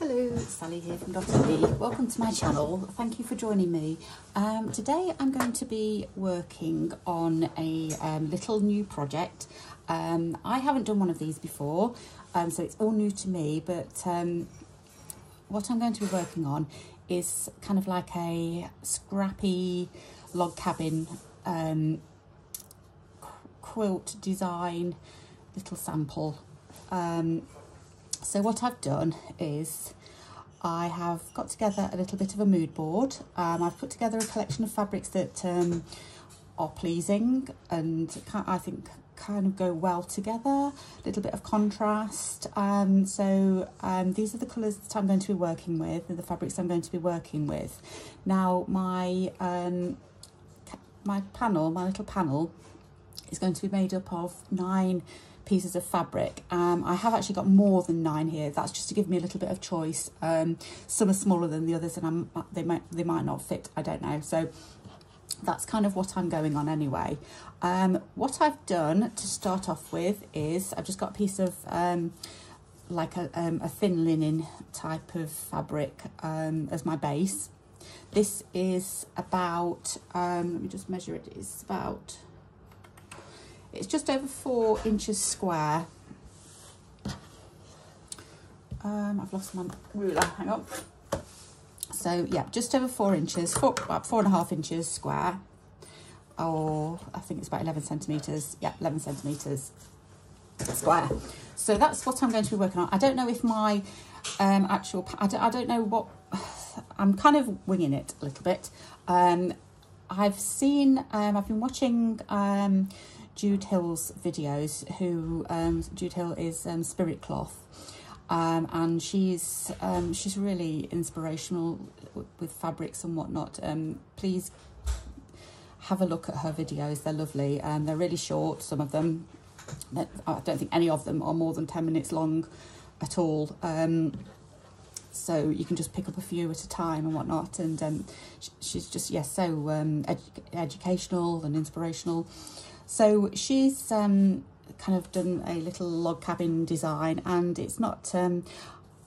Hello, Sally here from Dotty Bee. Welcome to my channel. Thank you for joining me. Um, today I'm going to be working on a um, little new project. Um, I haven't done one of these before, um, so it's all new to me, but um, what I'm going to be working on is kind of like a scrappy log cabin um, quilt design little sample. So what I've done is I have got together a little bit of a mood board. Um, I've put together a collection of fabrics that um, are pleasing and I think kind of go well together, a little bit of contrast. Um, so um, these are the colours that I'm going to be working with and the fabrics I'm going to be working with. Now my, um, my panel, my little panel is going to be made up of nine pieces of fabric. Um, I have actually got more than nine here. That's just to give me a little bit of choice. Um, some are smaller than the others and I'm, they, might, they might not fit, I don't know. So that's kind of what I'm going on anyway. Um, what I've done to start off with is I've just got a piece of um, like a, um, a thin linen type of fabric um, as my base. This is about, um, let me just measure it, it's about it's just over four inches square. Um, I've lost my ruler, hang on. So yeah, just over four inches, four, about four and a half inches square. Or I think it's about 11 centimetres. Yeah, 11 centimetres square. So that's what I'm going to be working on. I don't know if my um, actual, I don't, I don't know what, I'm kind of winging it a little bit. Um, I've seen, um, I've been watching um, Jude Hill's videos, who um, Jude Hill is um, Spirit Cloth. Um, and she's um, she's really inspirational with fabrics and whatnot. Um, please have a look at her videos. They're lovely. and they're really short, some of them. I don't think any of them are more than 10 minutes long at all. Um, so you can just pick up a few at a time and whatnot. And um, she's just, yes, yeah, so um, edu educational and inspirational. So she's um, kind of done a little log cabin design and it's not, um,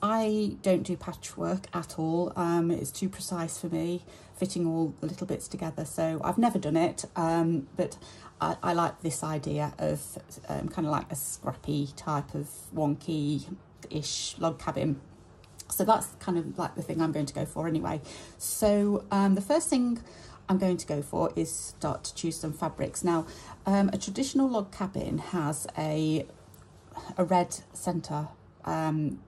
I don't do patchwork at all. Um, it's too precise for me, fitting all the little bits together. So I've never done it, um, but I, I, like this idea of um, kind of like a scrappy type of wonky-ish log cabin. So that's kind of like the thing I'm going to go for anyway. So um, the first thing I'm going to go for is start to choose some fabrics. Now, um, a traditional log cabin has a, a red centre um,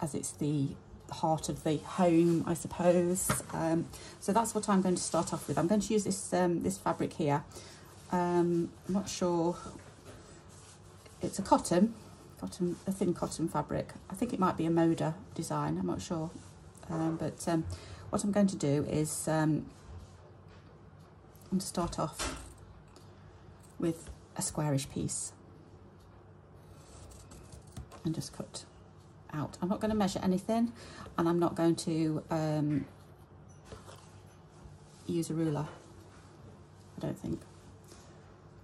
as it's the heart of the home, I suppose. Um, so that's what I'm going to start off with. I'm going to use this um, this fabric here. Um, I'm not sure. It's a cotton, cotton, a thin cotton fabric. I think it might be a Moda design. I'm not sure. Um, but what I'm going to do is um, I'm going to start off with a squarish piece and just cut out. I'm not going to measure anything and I'm not going to um, use a ruler, I don't think.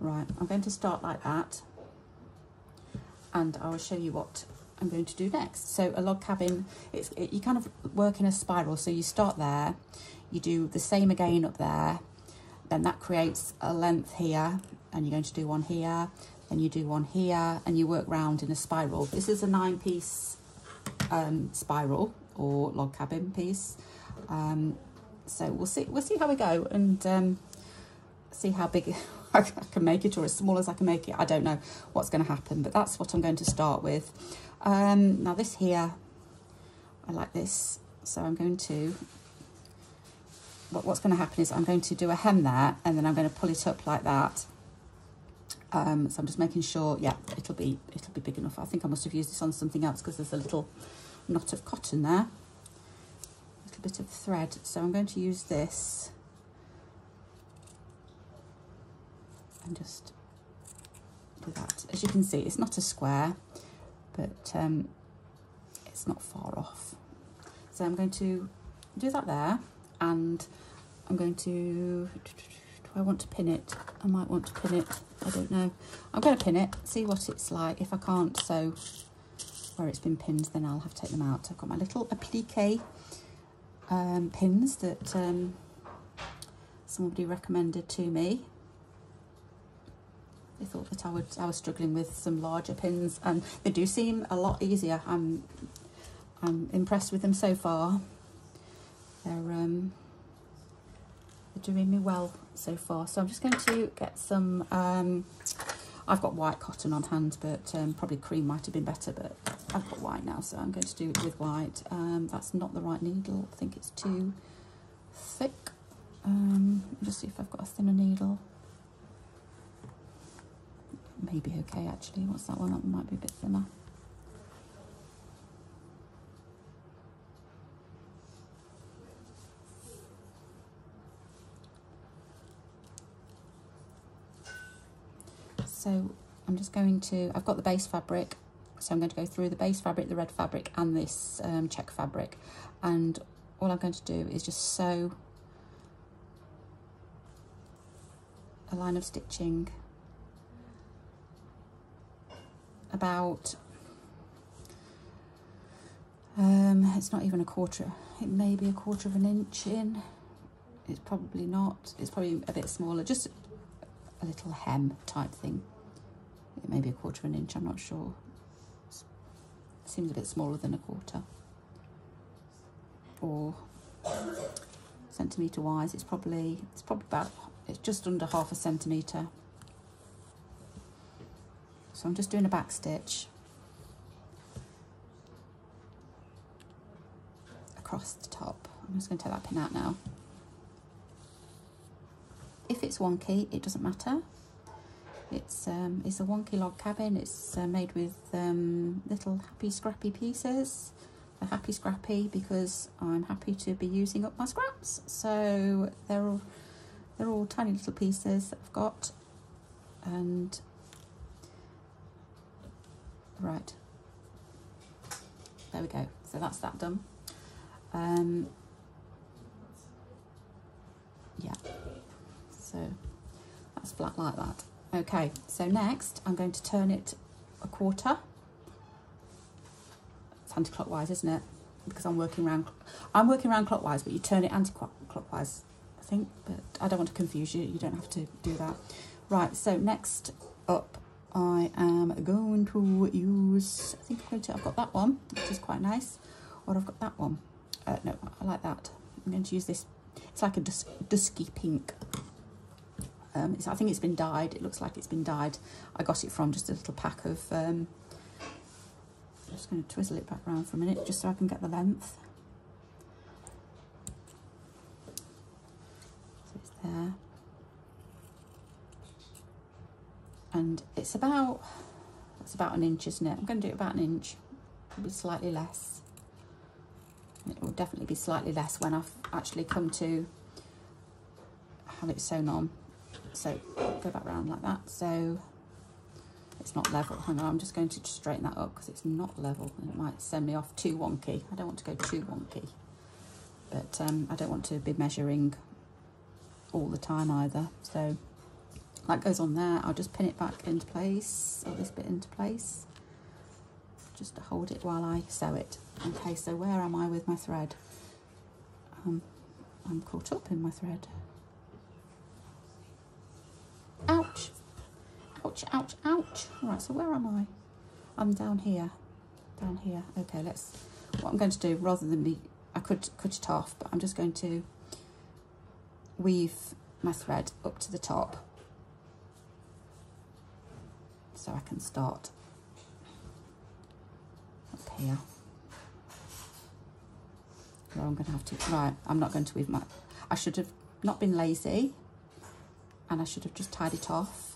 Right, I'm going to start like that and I will show you what I'm going to do next. So a log cabin, it's it, you kind of work in a spiral. So you start there, you do the same again up there, then that creates a length here and you're going to do one here then you do one here and you work round in a spiral. This is a nine piece um, spiral or log cabin piece. Um, so we'll see we'll see how we go and um, see how big I can make it or as small as I can make it. I don't know what's going to happen but that's what I'm going to start with. Um, now this here I like this. So I'm going to what's going to happen is I'm going to do a hem there and then I'm going to pull it up like that. Um, so I'm just making sure, yeah, it'll be it'll be big enough. I think I must have used this on something else because there's a little knot of cotton there. A little bit of thread. So I'm going to use this and just do that. As you can see, it's not a square, but um, it's not far off. So I'm going to do that there and I'm going to, I want to pin it? I might want to pin it, I don't know. I'm going to pin it, see what it's like. If I can't sew where it's been pinned, then I'll have to take them out. I've got my little applique um, pins that um, somebody recommended to me. They thought that I would I was struggling with some larger pins and they do seem a lot easier. I'm I'm impressed with them so far. They're um they're doing me well so far. So I'm just going to get some um I've got white cotton on hand, but um, probably cream might have been better, but I've got white now, so I'm going to do it with white. Um, that's not the right needle. I think it's too thick. Um, just see if I've got a thinner needle. Maybe okay, actually. What's that one? That might be a bit thinner. So I'm just going to, I've got the base fabric, so I'm going to go through the base fabric, the red fabric and this um, check fabric. And all I'm going to do is just sew a line of stitching about, um, it's not even a quarter, it may be a quarter of an inch in. It's probably not, it's probably a bit smaller, just a little hem type thing it may be a quarter of an inch, I'm not sure. Seems a bit smaller than a quarter. Or centimetre wise, it's probably, it's probably about, it's just under half a centimetre. So I'm just doing a back stitch across the top. I'm just going to take that pin out now. If it's wonky, it doesn't matter it's um, it's a wonky log cabin. It's uh, made with um, little happy scrappy pieces. They're happy scrappy because I'm happy to be using up my scraps. So they're all, they're all tiny little pieces that I've got. And right, there we go. So that's that done. Um, yeah, so that's flat like that. Okay, so next I'm going to turn it a quarter. It's anti-clockwise, isn't it? Because I'm working around, I'm working around clockwise, but you turn it anti-clockwise, I think, but I don't want to confuse you. You don't have to do that. Right, so next up, I am going to use, I think I'm going to, I've got that one, which is quite nice, or I've got that one. Uh, no, I like that. I'm going to use this, it's like a dusky pink. Um, I think it's been dyed. It looks like it's been dyed. I got it from just a little pack of... Um, I'm just going to twizzle it back around for a minute just so I can get the length. So it's there. And it's about, it's about an inch, isn't it? I'm going to do it about an inch, probably slightly less. It will definitely be slightly less when I've actually come to have it sewn on. So go back round like that. So it's not level. Hang on, I'm just going to straighten that up because it's not level and it might send me off too wonky. I don't want to go too wonky, but um, I don't want to be measuring all the time either. So that goes on there. I'll just pin it back into place, or this bit into place, just to hold it while I sew it. Okay, so where am I with my thread? Um, I'm caught up in my thread. Ouch. Ouch, ouch, ouch. All right, so where am I? I'm down here. Down here. Okay, let's... What I'm going to do, rather than me... I could cut it off, but I'm just going to weave my thread up to the top so I can start up here. Well, I'm going to have to, right, I'm not going to weave my, I should have not been lazy and I should have just tied it off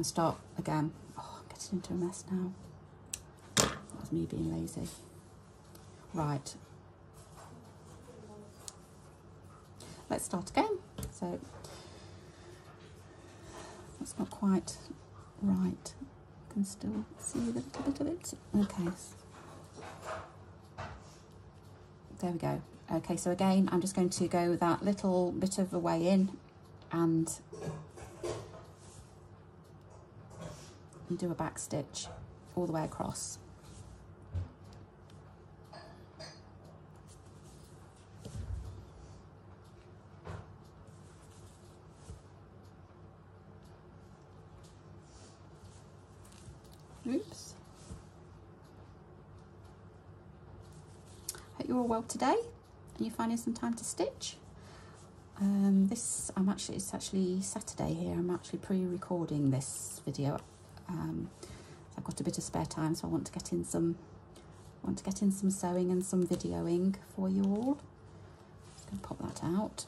and start again. Oh, I'm getting into a mess now. That's me being lazy. Right. Let's start again. So that's not quite right. I can still see a little bit of it. Okay. There we go. Okay, so again, I'm just going to go that little bit of a way in and and do a back stitch all the way across. Oops. Hope you're all well today and you're finding some time to stitch. Um, this, I'm actually, it's actually Saturday here. I'm actually pre-recording this video. Um, I've got a bit of spare time, so I want to get in some, want to get in some sewing and some videoing for you all. Just going to pop that out.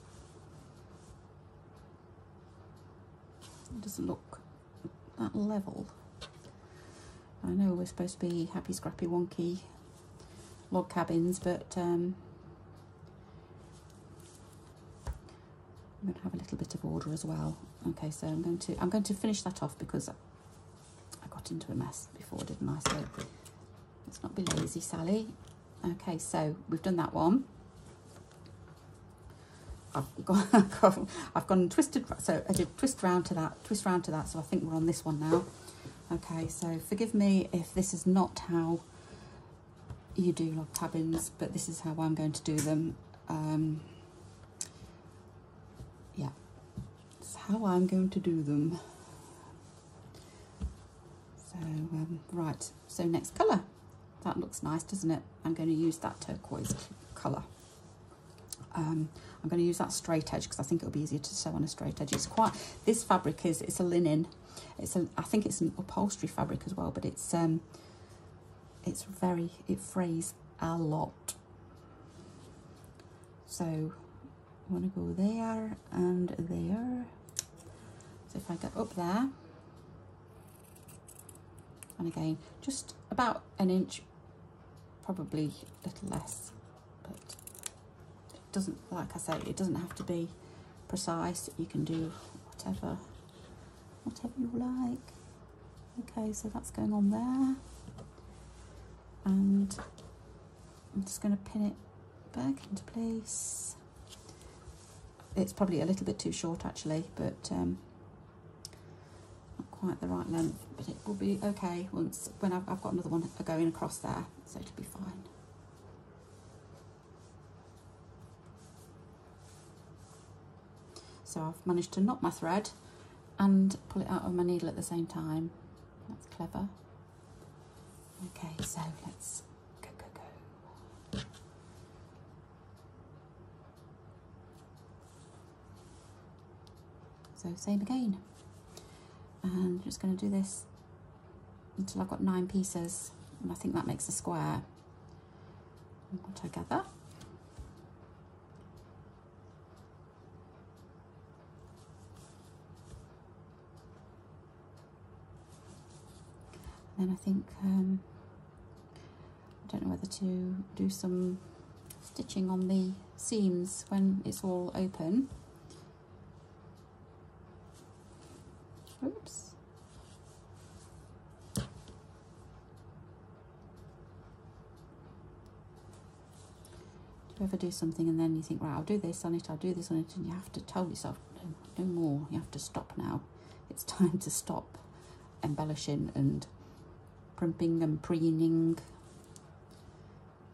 It doesn't look that level. I know we're supposed to be happy, scrappy, wonky log cabins, but um, I'm going to have a little bit of order as well. Okay, so I'm going to I'm going to finish that off because got into a mess before, didn't I? So let's not be lazy, Sally. Okay, so we've done that one. I've gone, I've gone twisted, so I did twist round to that, twist round to that, so I think we're on this one now. Okay, so forgive me if this is not how you do log cabins, but this is how I'm going to do them. Um, yeah, it's how I'm going to do them. So, um, right, so next colour. That looks nice, doesn't it? I'm going to use that turquoise colour. Um, I'm going to use that straight edge because I think it'll be easier to sew on a straight edge. It's quite, this fabric is, it's a linen. It's a, I think it's an upholstery fabric as well, but it's, um, it's very, it frays a lot. So I want to go there and there. So if I go up there, and again, just about an inch, probably a little less, but it doesn't, like I say, it doesn't have to be precise. You can do whatever, whatever you like. Okay, so that's going on there. And I'm just going to pin it back into place. It's probably a little bit too short actually, but um, not quite the right length, but it will be okay once when I've, I've got another one going across there, so it'll be fine. So I've managed to knot my thread and pull it out of my needle at the same time. That's clever. Okay, so let's go, go, go. So same again. And I'm just going to do this until I've got nine pieces. And I think that makes a square altogether. And then I think um, I don't know whether to do some stitching on the seams when it's all open. Oops. You ever do something and then you think, right, I'll do this on it, I'll do this on it, and you have to tell yourself, no, no more, you have to stop now. It's time to stop embellishing and primping and preening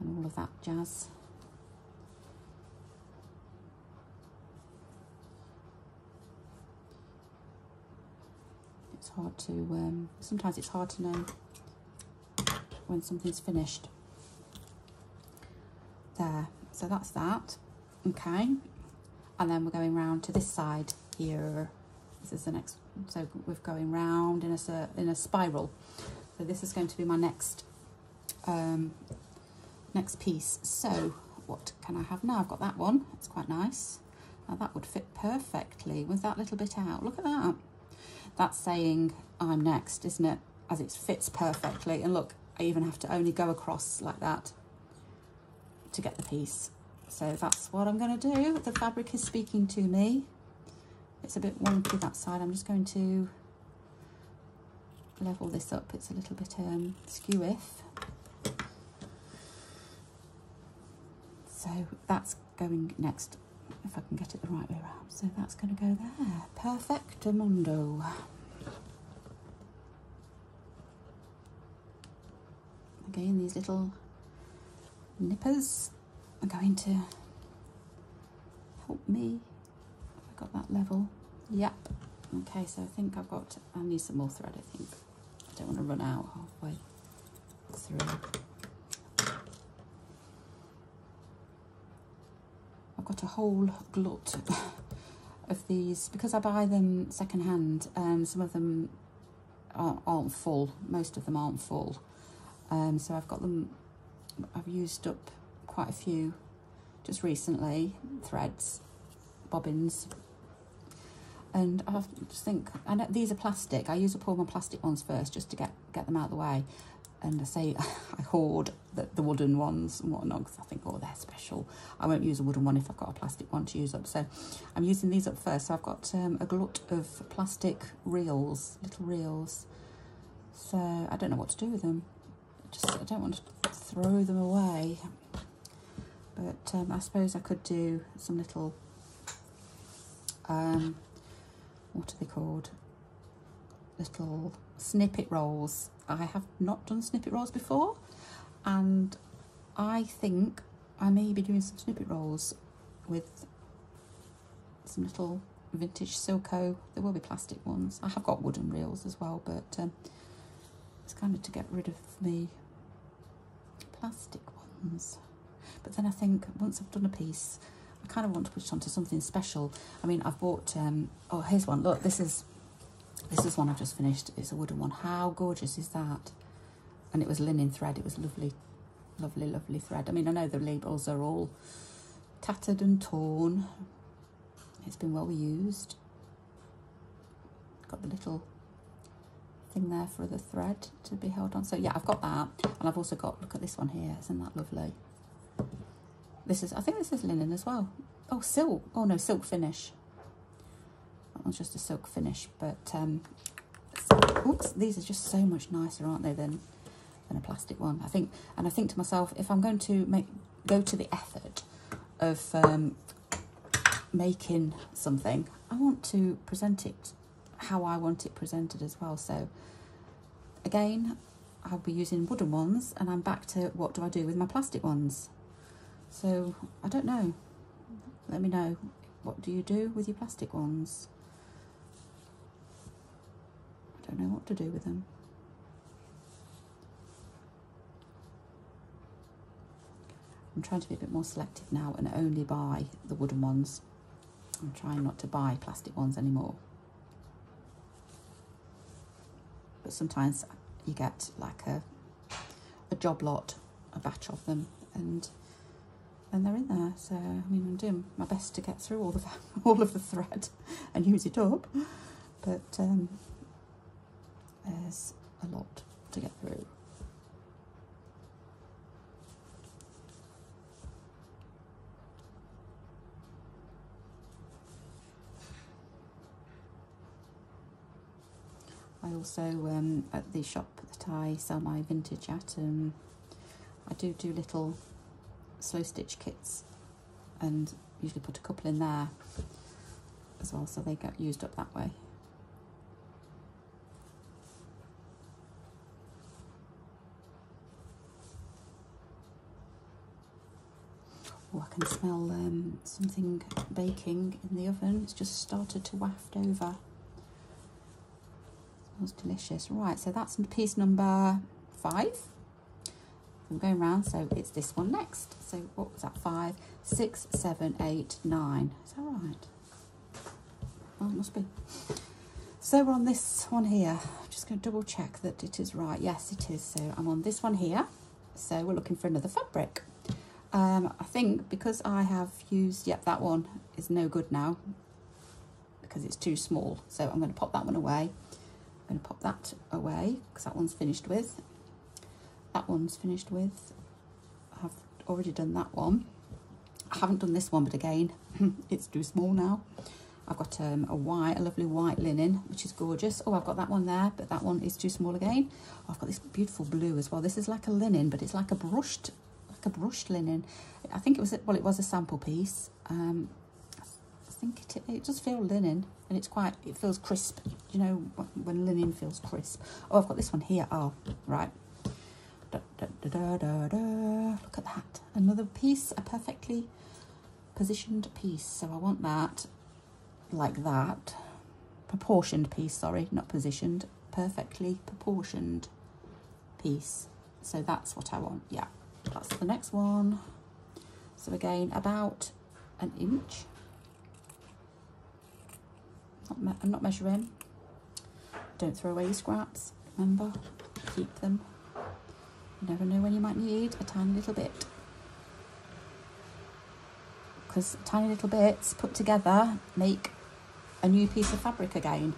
and all of that jazz. It's hard to, um, sometimes it's hard to know when something's finished. There, so that's that, okay. And then we're going round to this side here. This is the next, so we're going round in a, in a spiral. So this is going to be my next um, next piece. So what can I have now? I've got that one. It's quite nice. Now that would fit perfectly with that little bit out. Look at that. That's saying I'm next, isn't it? As it fits perfectly. And look, I even have to only go across like that to get the piece. So that's what I'm going to do. The fabric is speaking to me. It's a bit wonky that side. I'm just going to level this up. It's a little bit um, skew-if. So that's going next, if I can get it the right way around. So that's going to go there. Perfectamundo. Again, these little nippers are going to help me. I got that level. Yep. Okay, so I think I've got, I need some more thread, I think. I don't want to run out halfway through. I've got a whole glut of these because I buy them secondhand. Um, some of them aren't, aren't full. Most of them aren't full. Um, so I've got them. I've used up quite a few just recently. Threads, bobbins, and I just think know these are plastic. I use up all my plastic ones first just to get get them out of the way. And I say I hoard the, the wooden ones and whatnot because I think, oh, they're special. I won't use a wooden one if I've got a plastic one to use up. So I'm using these up first. So I've got um, a glut of plastic reels, little reels. So I don't know what to do with them. Just I don't want to throw them away. But um, I suppose I could do some little um, what are they called? Little snippet rolls. I have not done snippet rolls before, and I think I may be doing some snippet rolls with some little vintage Sylko. There will be plastic ones. I have got wooden reels as well, but um, it's kind of to get rid of me plastic ones. But then I think once I've done a piece, I kind of want to put it onto something special. I mean, I've bought, um, oh, here's one. Look, this is, this is one I've just finished. It's a wooden one. How gorgeous is that? And it was linen thread. It was lovely, lovely, lovely thread. I mean, I know the labels are all tattered and torn. It's been well used. Got the little thing there for the thread to be held on. So yeah, I've got that. And I've also got, look at this one here. Isn't that lovely? This is, I think this is linen as well. Oh, silk. Oh no, silk finish. That one's just a silk finish, but um, oops, these are just so much nicer, aren't they, than than a plastic one. I think, and I think to myself, if I'm going to make go to the effort of um, making something, I want to present it how I want it presented as well. So again, I'll be using wooden ones, and I'm back to what do I do with my plastic ones. So I don't know. Let me know. What do you do with your plastic ones? I don't know what to do with them. I'm trying to be a bit more selective now and only buy the wooden ones. I'm trying not to buy plastic ones anymore. But sometimes you get like a, a job lot, a batch of them, and and they're in there. So I mean, I'm doing my best to get through all the all of the thread and use it up, but um, there's a lot to get through. I also um, at the shop that I sell my vintage at, um, I do do little slow stitch kits and usually put a couple in there as well so they get used up that way. Oh, I can smell um, something baking in the oven. It's just started to waft over. Smells delicious. Right, so that's piece number five. I'm going round, so it's this one next. So what was that? Five, six, seven, eight, nine. Is that right? Oh, it must be. So we're on this one here. I'm just going to double check that it is right. Yes, it is. So I'm on this one here. So we're looking for another fabric. Um, I think because I have used, yep, that one is no good now because it's too small. So I'm going to pop that one away. I'm going to pop that away because that one's finished with that one's finished with. I've already done that one. I haven't done this one, but again, it's too small now. I've got um, a white, a lovely white linen, which is gorgeous. Oh, I've got that one there, but that one is too small again. Oh, I've got this beautiful blue as well. This is like a linen, but it's like a brushed, like a brushed linen. I think it was, well, it was a sample piece. Um, think it, it does feel linen, and it's quite, it feels crisp. You know, when linen feels crisp. Oh, I've got this one here. Oh, right. Da, da, da. Look at that. Another piece, a perfectly positioned piece. So I want that like that. Proportioned piece, sorry, not positioned. Perfectly proportioned piece. So that's what I want. Yeah, that's the next one. So again, about an inch. Not I'm not measuring. Don't throw away your scraps. Remember, keep them. You never know when you might need a tiny little bit. Because tiny little bits put together make a new piece of fabric again.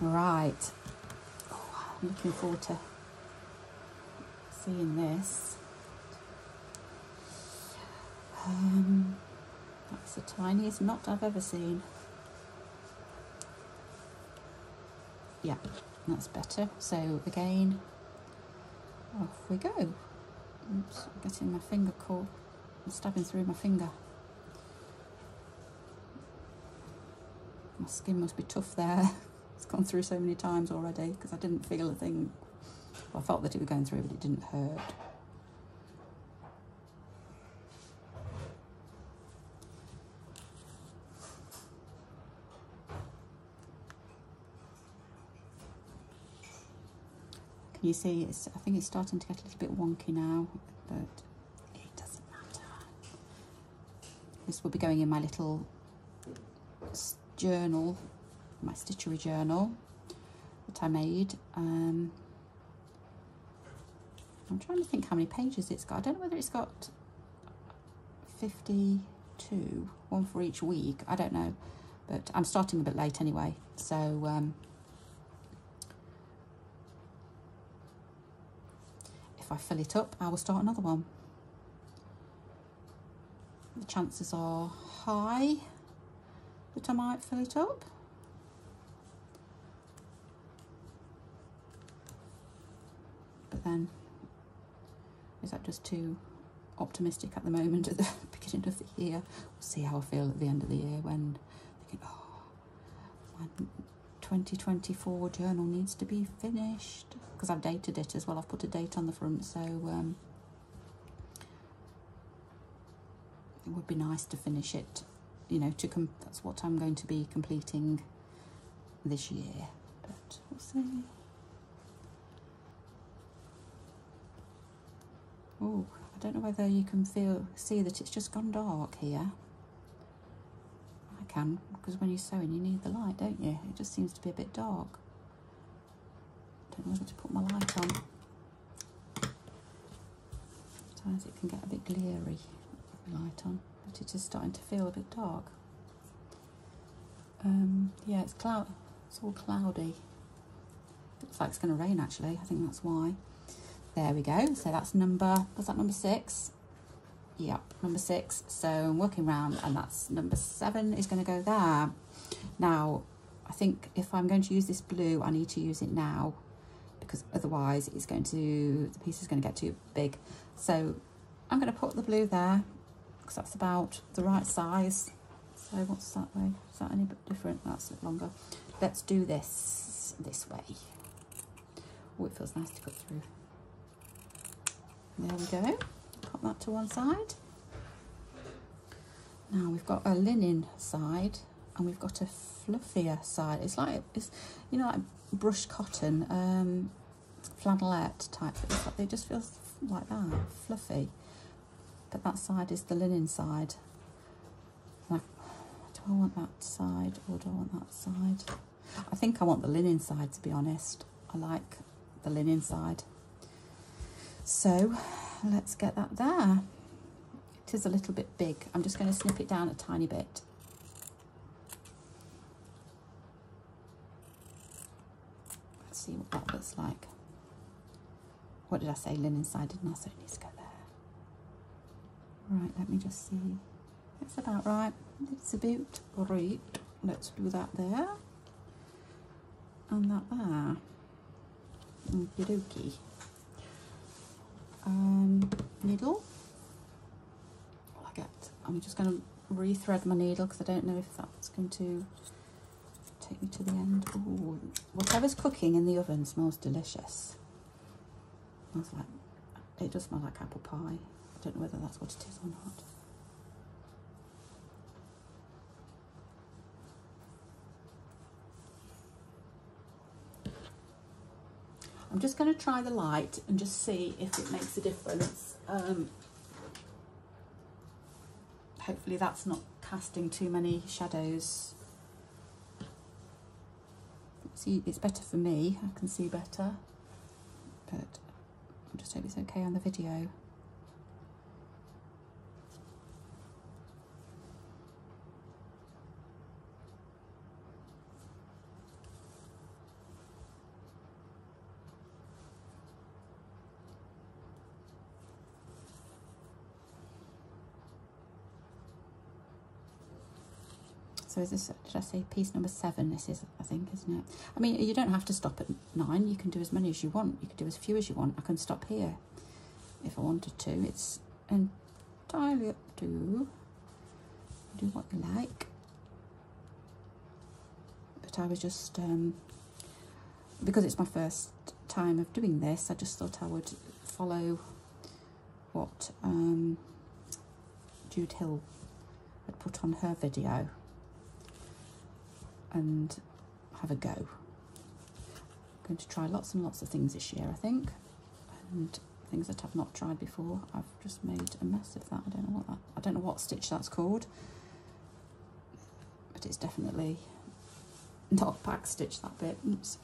Right. Oh, I'm looking forward to seeing this. Um, that's the tiniest knot I've ever seen. Yeah, that's better. So again, off we go. Oops, I'm getting my finger caught. I'm stabbing through my finger. My skin must be tough there. it's gone through so many times already because I didn't feel a thing. Well, I felt that it was going through, but it didn't hurt. Can you see, it's, I think it's starting to get a little bit wonky now, but it doesn't matter. This will be going in my little journal, my stitchery journal that I made. Um, I'm trying to think how many pages it's got. I don't know whether it's got 52, one for each week. I don't know, but I'm starting a bit late anyway. So um, I fill it up, I will start another one. The chances are high that I might fill it up. But then, is that just too optimistic at the moment at the beginning of the year? We'll see how I feel at the end of the year when thinking, oh, my 2024 journal needs to be finished because I've dated it as well. I've put a date on the front, so um, it would be nice to finish it. You know, to com that's what I'm going to be completing this year. But we'll see. Oh, I don't know whether you can feel see that it's just gone dark here. I can, because when you're sewing you need the light, don't you? It just seems to be a bit dark. Don't know whether to put my light on. Sometimes it can get a bit glary, light on, but it is just starting to feel a bit dark. Um, yeah, it's cloud. It's all cloudy. Looks like it's going to rain actually. I think that's why. There we go. So that's number. Was that number six? Yep, number six. So I'm working round, and that's number seven is going to go there. Now, I think if I'm going to use this blue, I need to use it now because otherwise it's going to, the piece is going to get too big. So I'm going to put the blue there because that's about the right size. So what's that way? Is that any bit different? That's a bit longer. Let's do this this way. Oh, it feels nice to cut through. There we go. Put that to one side. Now we've got a linen side and we've got a fluffier side. It's like, it's you know, like brushed cotton. Um, flannelette type. It just feels like that, fluffy. But that side is the linen side. Like, do I want that side or do I want that side? I think I want the linen side, to be honest. I like the linen side. So let's get that there. It is a little bit big. I'm just going to snip it down a tiny bit. Let's see what that looks like what did I say, linen side, didn't I? So it needs to go there. Right, let me just see. It's about right. It's about right. Let's do that there. And that there. Okie dokie. Um, needle. I get, I'm just going to rethread my needle because I don't know if that's going to take me to the end. Oh, Oh, whatever's cooking in the oven smells delicious. Like, it does smell like apple pie. I don't know whether that's what it is or not. I'm just going to try the light and just see if it makes a difference. Um, hopefully that's not casting too many shadows. See, it's better for me, I can see better, but I just hope it's okay on the video. This, did I say piece number seven? This is, I think, isn't it? I mean, you don't have to stop at nine. You can do as many as you want. You can do as few as you want. I can stop here if I wanted to. It's entirely up to do what you like. But I was just, um, because it's my first time of doing this, I just thought I would follow what um, Jude Hill had put on her video and have a go. I'm going to try lots and lots of things this year, I think, and things that I've not tried before. I've just made a mess of that. I don't know what that. I don't know what stitch that's called, but it's definitely not back stitch that bit. Oops.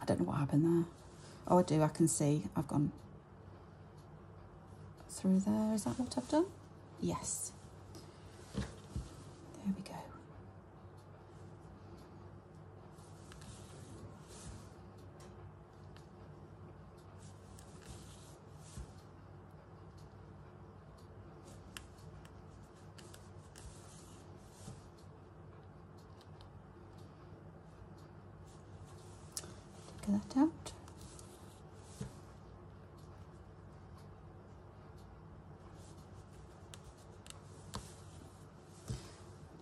I don't know what happened there. Oh, I do. I can see. I've gone through there. Is that what I've done? Yes. There we go. Get that out.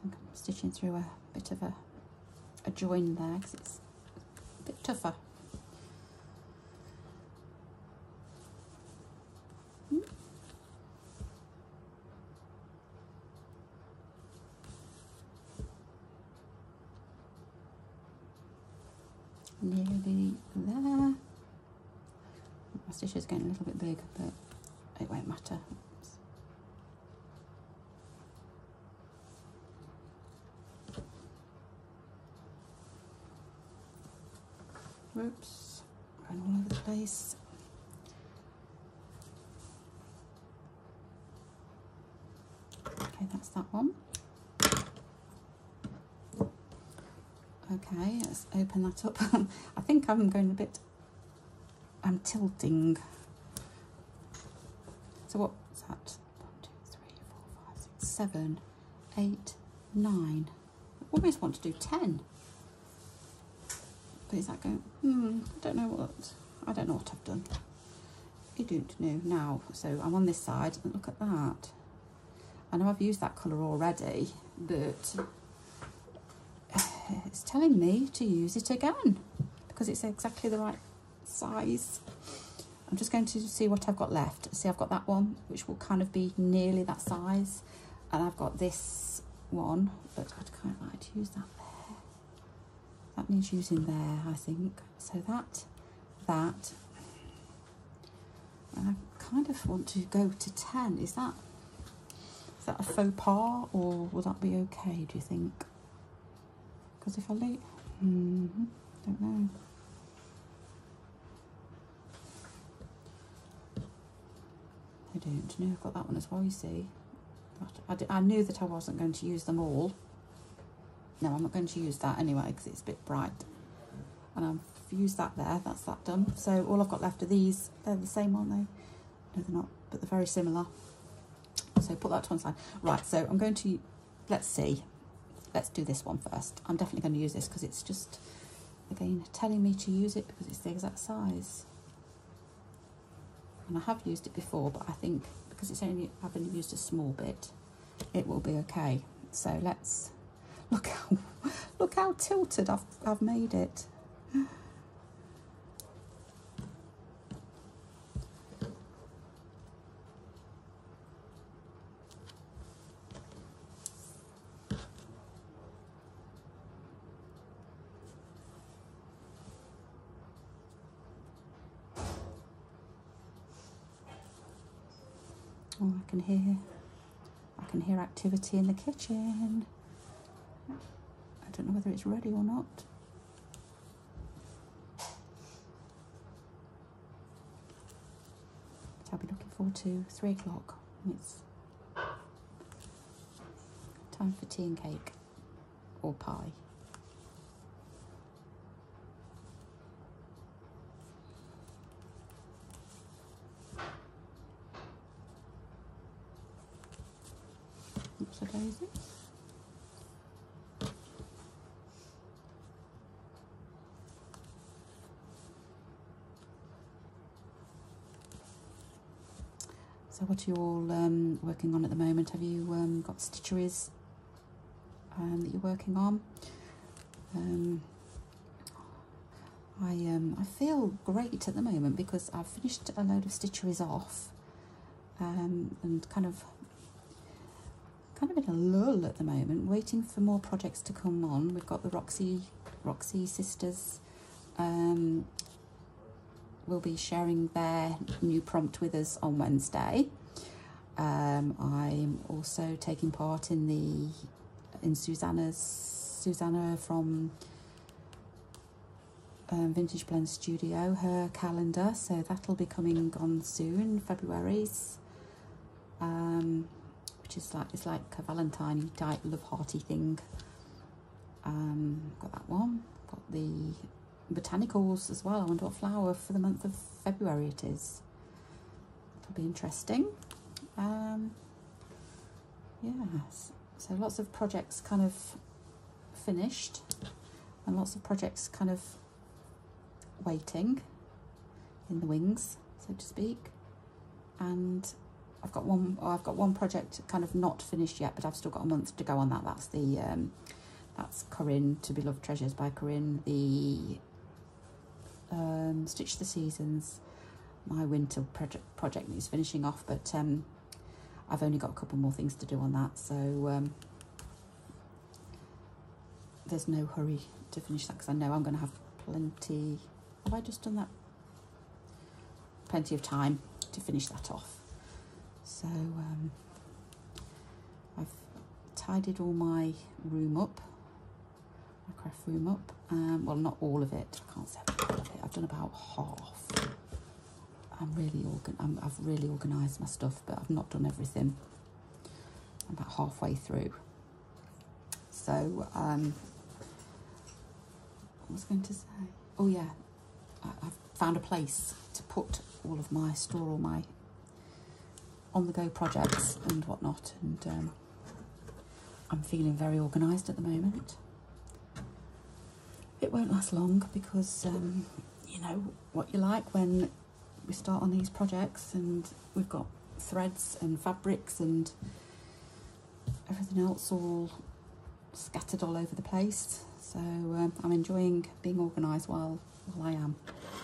I'm stitching through a bit of a, a join there because it's a bit tougher. Hmm. nearly there. My stitch is getting a little bit big, but it won't matter. Oops. Oops, all over the place. Okay, that's that one. Okay, let's open that up. I think I'm going a bit, I'm tilting. So what's that? One, two, three, four, five, six, seven, eight, nine. I almost want to do 10. But that going, hmm, I don't know what, I don't know what I've done. You don't know now. So I'm on this side and look at that. I know I've used that colour already, but it's telling me to use it again because it's exactly the right size. I'm just going to see what I've got left. See, I've got that one, which will kind of be nearly that size. And I've got this one, but I'd kind of like to use that. That needs using there, I think. So that, that. And I kind of want to go to 10. Is that, is that a faux pas or will that be okay, do you think? Because if I leave, mm -hmm, don't know. I don't know. I've got that one as well, you see. I, I knew that I wasn't going to use them all. No, I'm not going to use that anyway because it's a bit bright. And I've used that there. That's that done. So all I've got left are these. They're the same, aren't they? No, they're not, but they're very similar. So put that to one side. Right, so I'm going to, let's see. Let's do this one first. I'm definitely going to use this because it's just, again, telling me to use it because it's the exact size and I have used it before but I think because it's only I've only used a small bit it will be okay so let's Look how, look how tilted I've, I've made it. Oh, I can hear, I can hear activity in the kitchen. I don't know whether it's ready or not. I'll be looking forward to three o'clock. It's time for tea and cake or pie. Oops, a daisy. So what are you all um, working on at the moment? Have you um, got stitcheries um, that you're working on? Um, I um, I feel great at the moment because I've finished a load of stitcheries off and kind of kind of in a lull at the moment, waiting for more projects to come on. We've got the Roxy Roxy sisters um, will be sharing their new prompt with us on Wednesday. Um, I'm also taking part in the in Susanna's Susanna from um, Vintage Blend Studio, her calendar, so that'll be coming on soon, February's, um, which is like it's like a Valentine type love hearty thing. Um, got that one. Got the botanicals as well. I wonder what flower for the month of February it is. It'll be interesting. Um, yes, so lots of projects kind of finished and lots of projects kind of waiting in the wings, so to speak. And I've got one. Oh, I've got one project kind of not finished yet, but I've still got a month to go on that. That's the um, that's Corinne to be loved treasures by Corinne. The um, Stitch the Seasons, my winter project project is finishing off, but um, I've only got a couple more things to do on that, so um, there's no hurry to finish that because I know I'm going to have plenty. Have I just done that? Plenty of time to finish that off. So um, I've tidied all my room up, my craft room up. Um, well, not all of it. I can't say all of it. I've done about half. I'm really organ. I'm, I've really organised my stuff, but I've not done everything. I'm about halfway through. So, um, what was I going to say? Oh yeah, I, I've found a place to put all of my store all my on-the-go projects and whatnot, and um, I'm feeling very organised at the moment. It won't last long because um, you know what you like when we start on these projects and we've got threads and fabrics and everything else all scattered all over the place. So um, I'm enjoying being organised while while I am,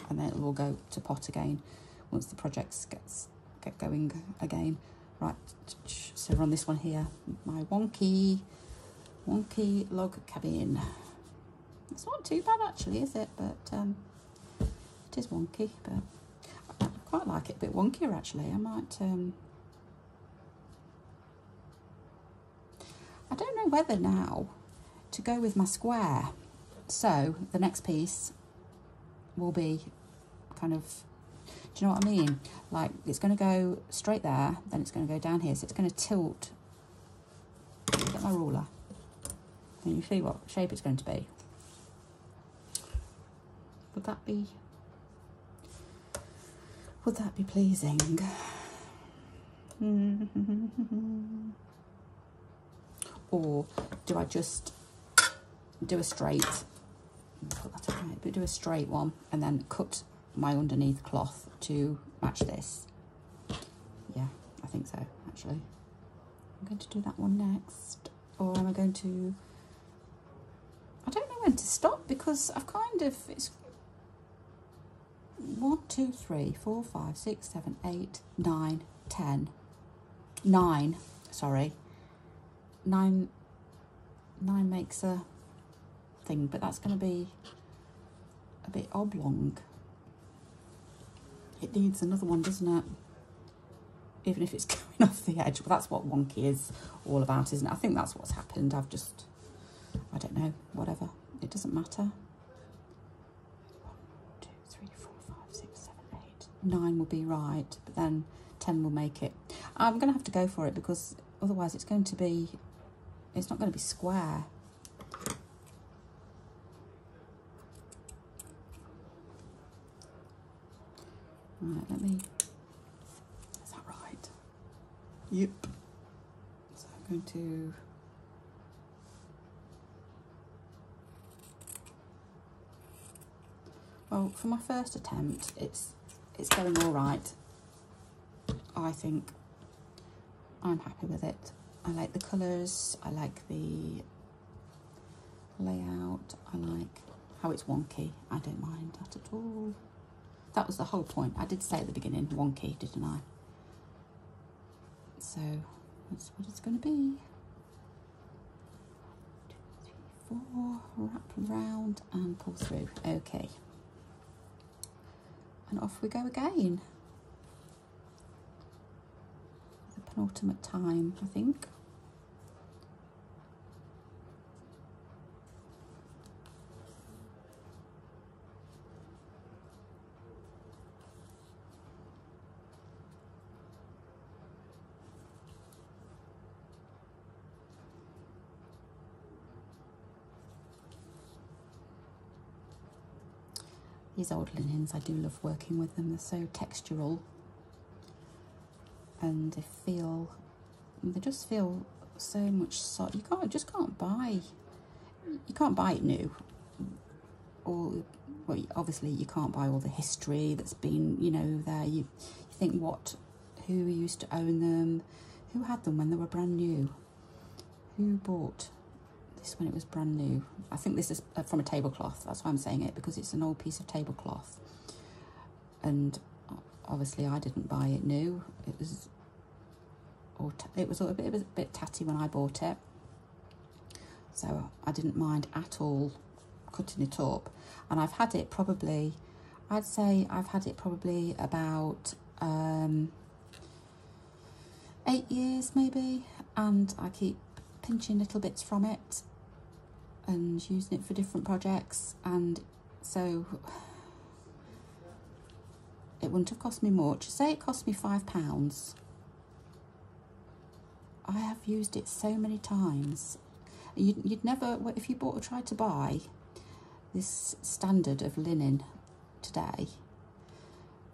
and then it'll all go to pot again once the projects gets get going again. Right, so we're on this one here, my wonky wonky log cabin. It's not too bad actually, is it? But um, it is wonky, but quite like it a bit wonkier actually. I might. Um, I don't know whether now to go with my square. So the next piece will be kind of, do you know what I mean? Like it's going to go straight there, then it's going to go down here. So it's going to tilt. Get my ruler. Can you see what shape it's going to be? Would that be, would that be pleasing? or do I just do a straight, put that right, but do a straight one and then cut my underneath cloth to match this? Yeah, I think so, actually. I'm going to do that one next. Or am I going to I don't know when to stop because I've kind of, it's one, two, three, four, five, six, seven, eight, nine, ten, nine, sorry, nine, nine makes a thing, but that's going to be a bit oblong. It needs another one, doesn't it? Even if it's going off the edge. Well, that's what wonky is all about, isn't it? I think that's what's happened. I've just, I don't know, whatever. It doesn't matter. One, two, three, four, five, six, seven, eight. Nine will be right, but then 10 will make it. I'm going to have to go for it because otherwise it's going to be, it's not going to be square. Right, let me, is that right? Yep. So I'm going to, well, for my first attempt, it's, it's going all right. I think I'm happy with it. I like the colours, I like the layout, I like how it's wonky. I don't mind that at all. That was the whole point. I did say at the beginning, wonky, didn't I? So that's what it's going to be. Two, three, four, wrap around and pull through. Okay. And off we go again. The penultimate time, I think. These old linens, I do love working with them. They're so textural and they feel, they just feel so much soft. You can't, just can't buy, you can't buy it new. All, well, obviously you can't buy all the history that's been, you know, there. You, you think what, who used to own them, who had them when they were brand new, who bought this when it was brand new. I think this is uh, from a tablecloth. That's why I'm saying it because it's an old piece of tablecloth. And obviously I didn't buy it new. It was or it was a bit, a bit tatty when I bought it. So I didn't mind at all cutting it up. And I've had it probably, I'd say I've had it probably about um, eight years maybe. And I keep pinching little bits from it and using it for different projects and so it wouldn't have cost me much say it cost me five pounds I have used it so many times. You'd, you'd never if you bought or tried to buy this standard of linen today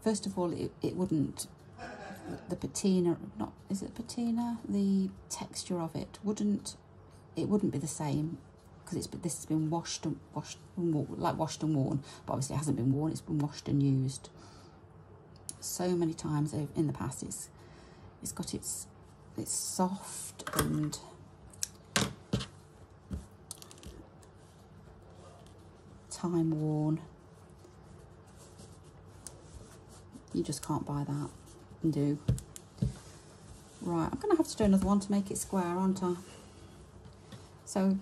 first of all it, it wouldn't the patina not is it patina? The texture of it wouldn't it wouldn't be the same because it's this has been washed and washed and worn, like washed and worn but obviously it hasn't been worn it's been washed and used so many times in the past. It's it's got its it's soft and time worn. You just can't buy that and do. Right I'm gonna have to do another one to make it square aren't I? So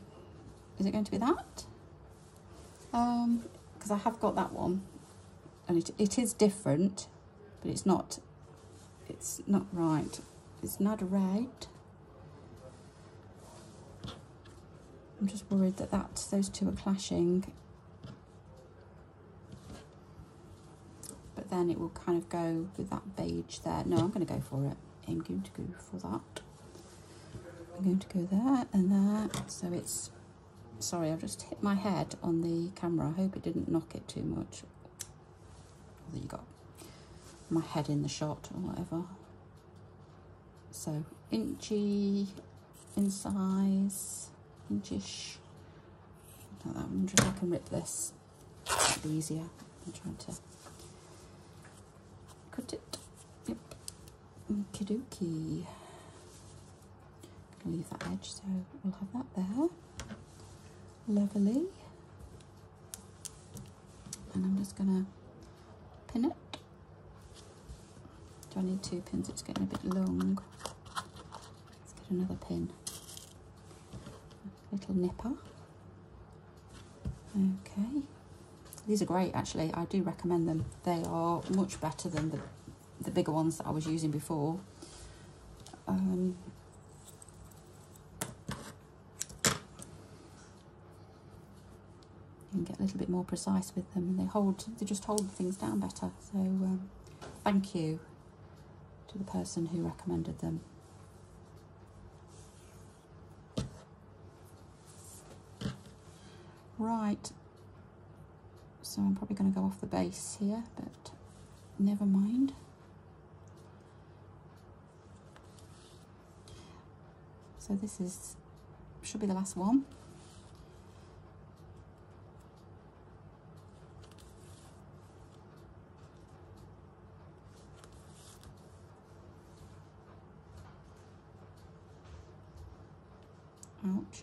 is it going to be that? Um, because I have got that one and it, it is different, but it's not, it's not right. It's not right. I'm just worried that that those two are clashing. But then it will kind of go with that beige there. No, I'm going to go for it. I'm going to go for that. I'm going to go there and that. So it's sorry, I've just hit my head on the camera. I hope it didn't knock it too much. There you go. My head in the shot or whatever. So inchy in size, inchish. I wonder if I can rip this. It'd be easier. I'm trying to cut it. Yep. Okie dokie. Leave that edge, so we'll have that there lovely and I'm just going to pin it. Do I need two pins? It's getting a bit long. Let's get another pin. Little nipper. Okay. These are great actually. I do recommend them. They are much better than the, the bigger ones that I was using before. Um, you can get a little bit more precise with them. They hold they just hold things down better. So um, thank you to the person who recommended them. Right. So I'm probably going to go off the base here but never mind. So this is should be the last one Ouch.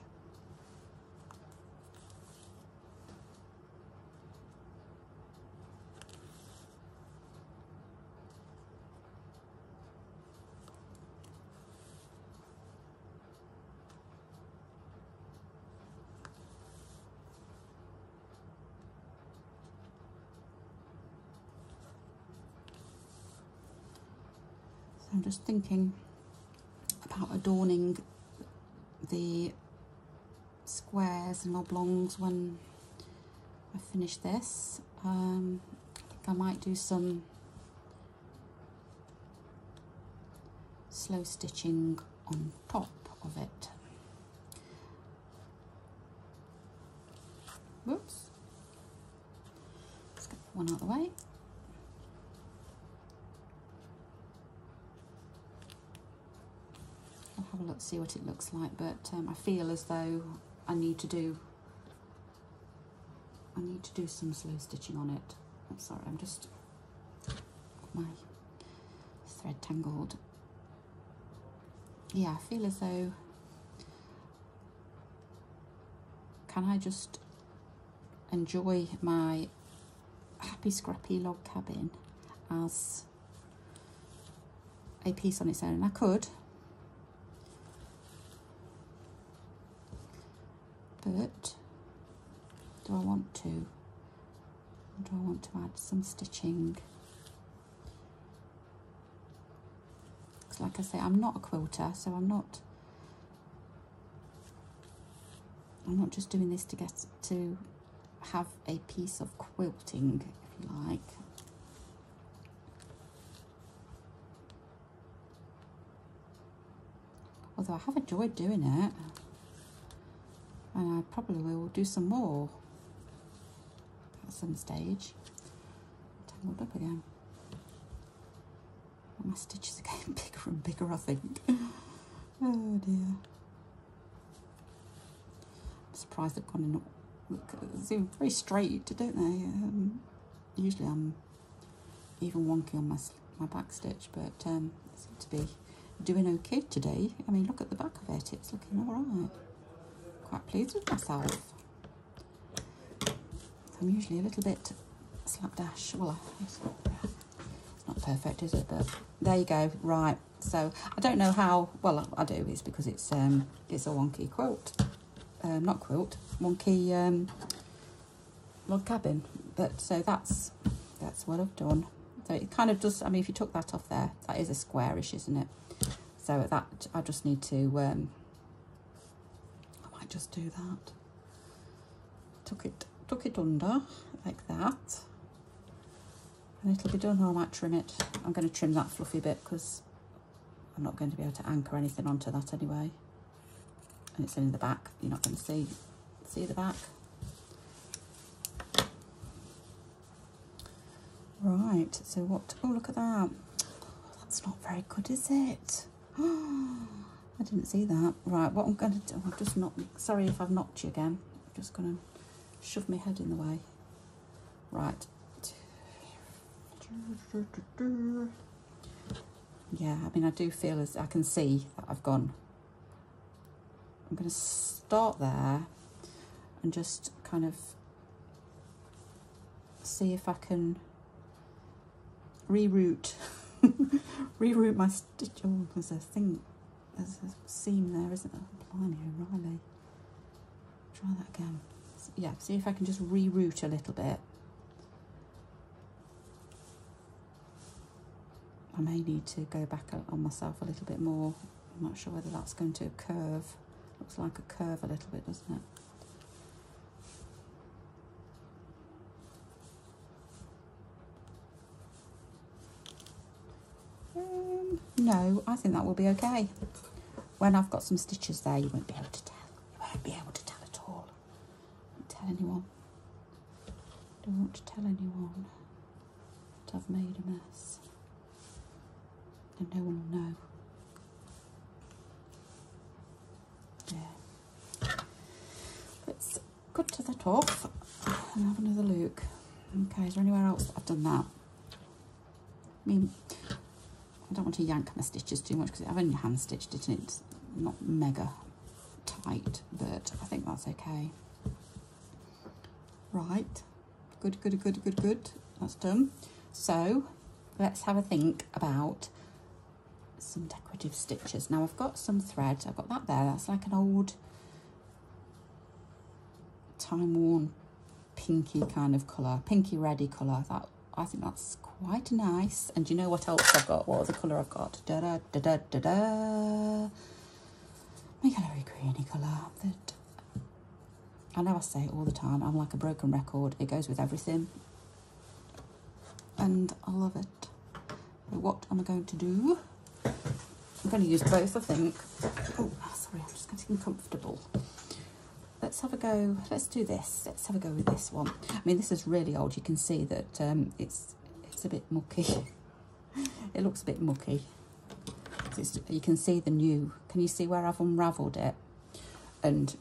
I'm just thinking about adorning the squares and oblongs when I finish this. Um, I think I might do some slow stitching on top of it. Whoops. Let's get one out of the way. I'll have a look, see what it looks like, but um, I feel as though I need to do, I need to do some slow stitching on it. I'm sorry, I'm just, my thread tangled. Yeah, I feel as though, can I just enjoy my happy scrappy log cabin as a piece on its own? And I could, but do I want to? do I want to add some stitching? Because like I say, I'm not a quilter, so I'm not I'm not just doing this to get to have a piece of quilting, if you like. Although I have enjoyed doing it and I probably will do some more at some stage. Tangled up again. My stitches are getting bigger and bigger, I think. oh dear. I'm surprised they've gone in. Look, very straight, don't they? Um, usually I'm even wonky on my my back stitch, but um, seem to be doing okay today. I mean, look at the back of it; it's looking all right quite pleased with myself. I'm usually a little bit slapdash. Well, it's not perfect, is it? But there you go. Right. So I don't know how. Well, I do. It's because it's um it's a wonky quilt, um, not quilt, wonky um log cabin. But so that's that's what I've done. So it kind of does. I mean, if you took that off there, that is a squarish, isn't it? So that I just need to um, just do that. Tuck it, tuck it under like that. And it'll be done, I might trim it. I'm going to trim that fluffy bit because I'm not going to be able to anchor anything onto that anyway. And it's in the back. You're not going to see, see the back. Right, so what, oh look at that. Oh, that's not very good, is it? Oh. I didn't see that. Right, what I'm going to do, I'm just not, sorry if I've knocked you again. I'm just going to shove my head in the way. Right. Yeah, I mean, I do feel as I can see that I've gone. I'm going to start there and just kind of see if I can reroute reroute my stitch. Oh, there's a thing, there's a seam there, isn't there? Blimey, O'Reilly. Try that again. Yeah, see if I can just reroute a little bit. I may need to go back on myself a little bit more. I'm not sure whether that's going to curve. Looks like a curve a little bit, doesn't it? Um, no, I think that will be okay. When I've got some stitches there, you won't be able to tell. You won't be able to tell at all. Don't tell anyone. Don't want to tell anyone that I've made a mess. And no one will know. Yeah. Let's cut to that off and have another look. Okay, is there anywhere else I've done that? I mean, I don't want to yank my stitches too much because I've only hand stitched it and it's not mega tight, but I think that's okay. Right, good, good, good, good, good. That's done. So let's have a think about some decorative stitches. Now I've got some thread, I've got that there, that's like an old time-worn pinky kind of colour, pinky reddy colour. That I think that's quite nice. And you know what else I've got? What other colour I've got? Da da da da da da. My yellowy greeny colour that I know I say it all the time. I'm like a broken record. It goes with everything. And I love it. But what am I going to do? I'm going to use both, I think. Oh, sorry, I'm just getting comfortable. Let's have a go. Let's do this. Let's have a go with this one. I mean, this is really old. You can see that um, it's it's a bit mucky. it looks a bit mucky. You can see the new. Can you see where I've unravelled it? And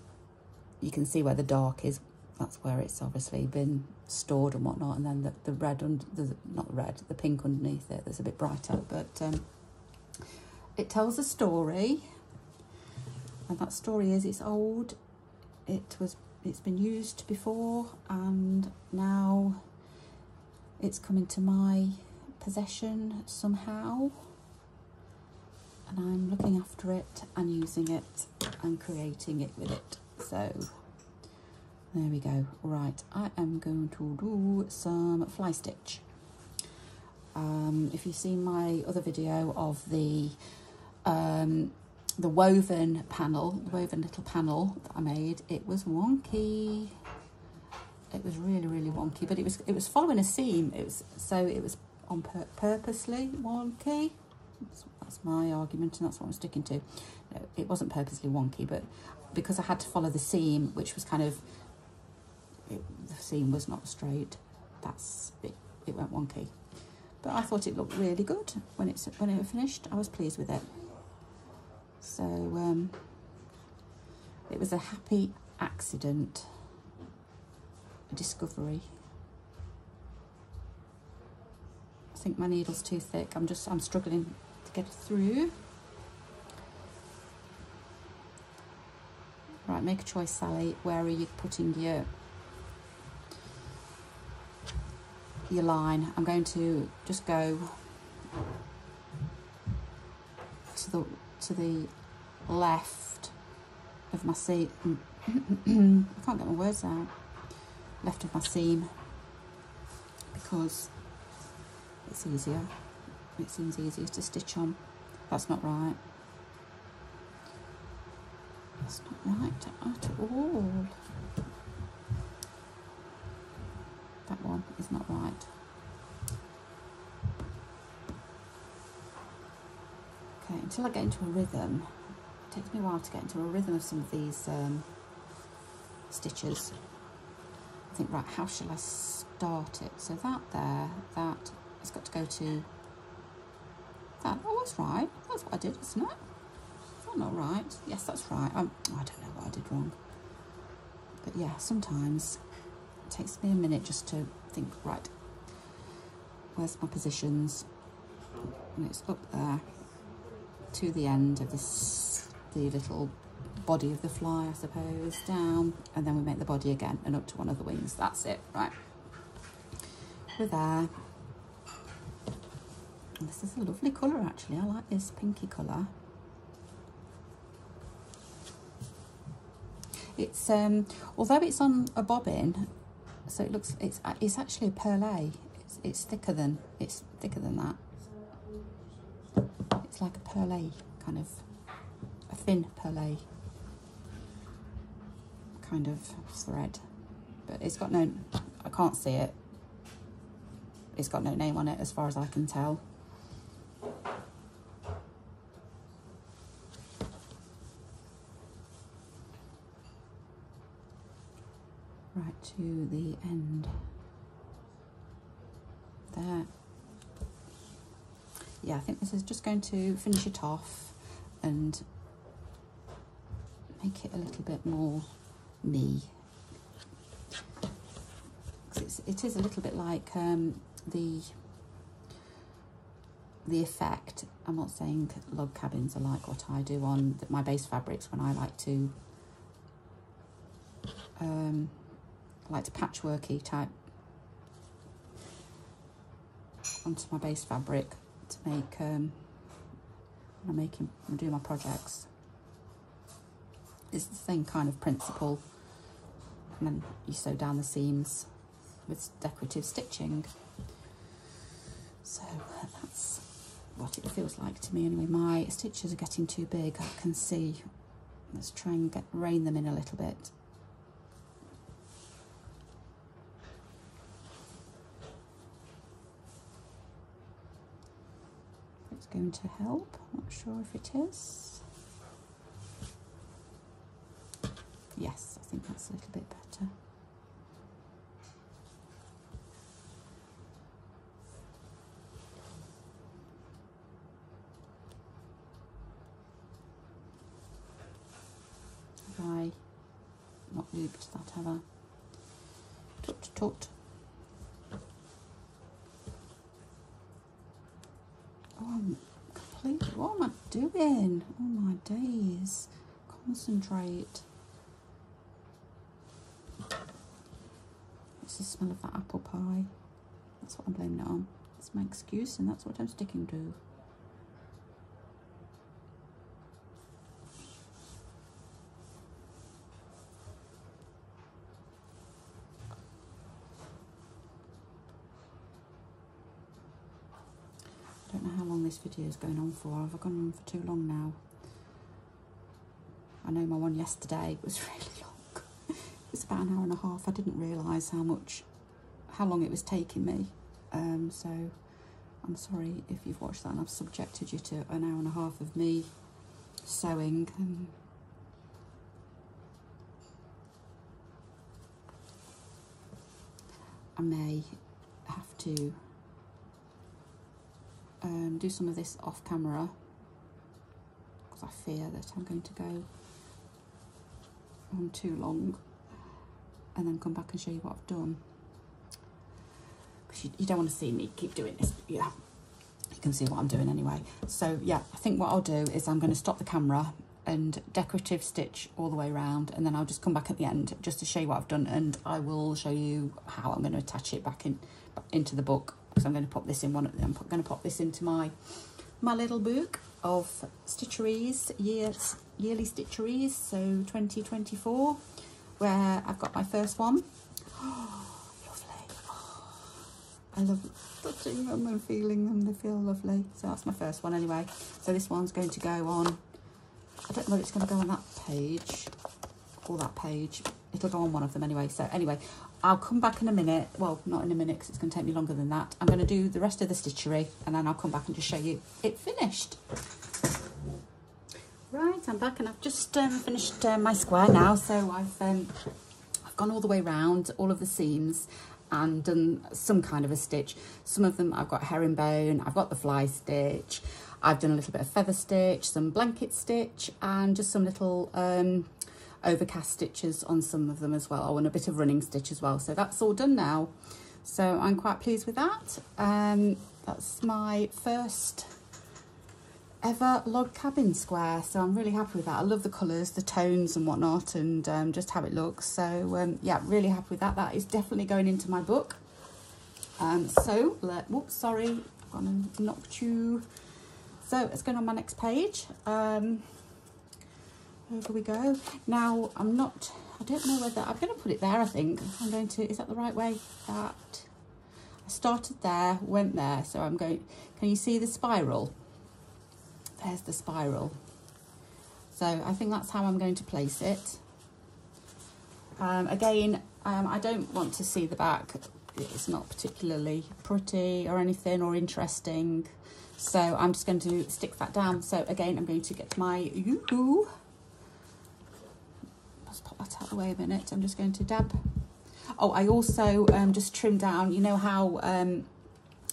you can see where the dark is. That's where it's obviously been stored and whatnot. And then the, the red, under, the, not red, the pink underneath it that's a bit brighter. But um, it tells a story. And that story is it's old. It was it's been used before and now it's come into my possession somehow. And I'm looking after it and using it and creating it with it. So there we go. Right I am going to do some fly stitch. Um, if you've seen my other video of the um, the woven panel, the woven little panel that I made, it was wonky. It was really, really wonky, but it was it was following a seam. It was so it was on pur purposely wonky. That's, that's, my argument, and that's what I'm sticking to. No, it wasn't purposely wonky, but because I had to follow the seam, which was kind of it, the seam was not straight. That's it. It went wonky, but I thought it looked really good when it's when it was finished. I was pleased with it. So um, it was a happy accident, a discovery. I think my needle's too thick. I'm just, I'm struggling to get it through. Right, make a choice, Sally. Where are you putting your your line? I'm going to just go to the to the left of my seam. I can't get my words out. Left of my seam because it's easier. It seems easier to stitch on. That's not right. That's not right at all. That one is not right. Okay, until I get into a rhythm, it takes me a while to get into a rhythm of some of these um, stitches. I think, right, how shall I start it? So that there, that has got to go to that. Oh, that's right. That's what I did, isn't it? Is that not right? Yes, that's right. I'm, I don't know what I did wrong. But yeah, sometimes it takes me a minute just to think, right, where's my positions? And it's up there to the end of this, the little body of the fly, I suppose, down, and then we make the body again and up to one of the wings. That's it, right? we're there. This is a lovely colour actually. I like this pinky colour. It's um, although it's on a bobbin, so it looks it's it's actually a perlé. It's it's thicker than it's thicker than that. It's like a perlé kind of a thin perlé kind of thread, but it's got no. I can't see it. It's got no name on it as far as I can tell. right to the end there yeah I think this is just going to finish it off and make it a little bit more me. It's, it is a little bit like um, the the effect. I'm not saying log cabins are like what I do on my base fabrics when I like to um, like to patchworky type onto my base fabric to make um, when I'm making when I'm doing my projects. It's the same kind of principle and then you sew down the seams with decorative stitching. So that's what it feels like to me anyway. My stitches are getting too big, I can see. Let's try and get rein them in a little bit. Going to help. Not sure if it is. Yes, I think that's a little bit better. Have I not looped that, have I? Tut, tut. What am I doing? Oh my days. Concentrate. It's the smell of that apple pie. That's what I'm blaming it on. It's my excuse and that's what I'm sticking to. This video is going on for. Have I gone on for too long now? I know my one yesterday was really long. it was about an hour and a half. I didn't realise how much, how long it was taking me. Um, so I'm sorry if you've watched that and I've subjected you to an hour and a half of me sewing. Um, I may have to um, do some of this off camera because I fear that I'm going to go on too long and then come back and show you what I've done. Because you, you don't want to see me keep doing this yeah you can see what I'm doing anyway. So yeah I think what I'll do is I'm going to stop the camera and decorative stitch all the way around and then I'll just come back at the end just to show you what I've done and I will show you how I'm going to attach it back in into the book because I'm going to pop this in one. I'm going to pop this into my my little book of stitcheries, years, yearly stitcheries, so 2024, where I've got my first one. Lovely. I love touching them and feeling them, they feel lovely. So that's my first one anyway. So this one's going to go on, I don't know if it's going to go on that page or that page. It'll go on one of them anyway. So anyway, I'll come back in a minute. Well, not in a minute because it's going to take me longer than that. I'm going to do the rest of the stitchery and then I'll come back and just show you it finished. Right, I'm back and I've just um, finished uh, my square now. So I've um, I've gone all the way around all of the seams and done some kind of a stitch. Some of them I've got herringbone, I've got the fly stitch, I've done a little bit of feather stitch, some blanket stitch and just some little um, overcast stitches on some of them as well oh, and a bit of running stitch as well. So that's all done now. So I'm quite pleased with that. Um, that's my first ever log cabin square so I'm really happy with that. I love the colours the tones and whatnot and um, just how it looks. So um, yeah really happy with that. That is definitely going into my book. Um, so, let, whoops, sorry, I've gone and knocked you. So let's go on my next page. Um, over we go. Now, I'm not, I don't know whether, I'm going to put it there, I think. I'm going to, is that the right way? That, I started there, went there, so I'm going, can you see the spiral? There's the spiral. So I think that's how I'm going to place it. Um, again, um, I don't want to see the back. It's not particularly pretty or anything or interesting. So I'm just going to stick that down. So again, I'm going to get my UHU. Let's pop that out of the way a minute. I'm just going to dab. Oh, I also um, just trimmed down, you know how um,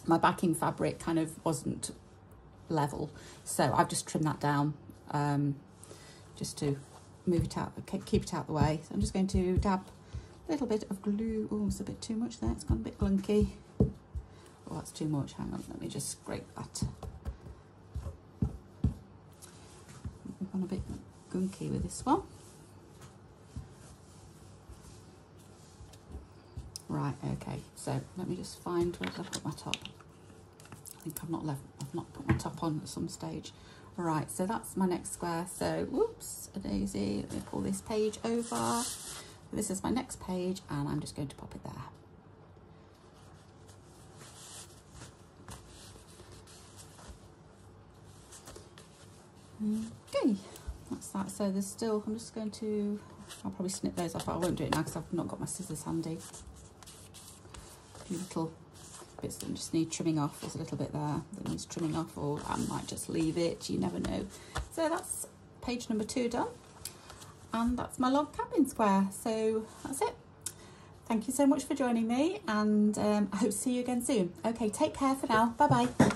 my backing fabric kind of wasn't level. So I've just trimmed that down um, just to move it out, keep it out the way. So I'm just going to dab a little bit of glue. Oh, it's a bit too much there. It's gone a bit glunky. Oh, that's too much. Hang on, let me just scrape that. I've gone a bit gunky with this one. Right, okay, so let me just find where I put my top? I think I've not left, I've not put my top on at some stage. Right, so that's my next square. So, whoops, a daisy. Let me pull this page over. This is my next page, and I'm just going to pop it there. Okay, that's that. So there's still, I'm just going to, I'll probably snip those off. I won't do it now because I've not got my scissors handy. Little bits that just need trimming off. There's a little bit there that needs trimming off or I might just leave it, you never know. So that's page number two done. And that's my log cabin square. So that's it. Thank you so much for joining me and um, I hope to see you again soon. Okay, take care for now. Bye-bye.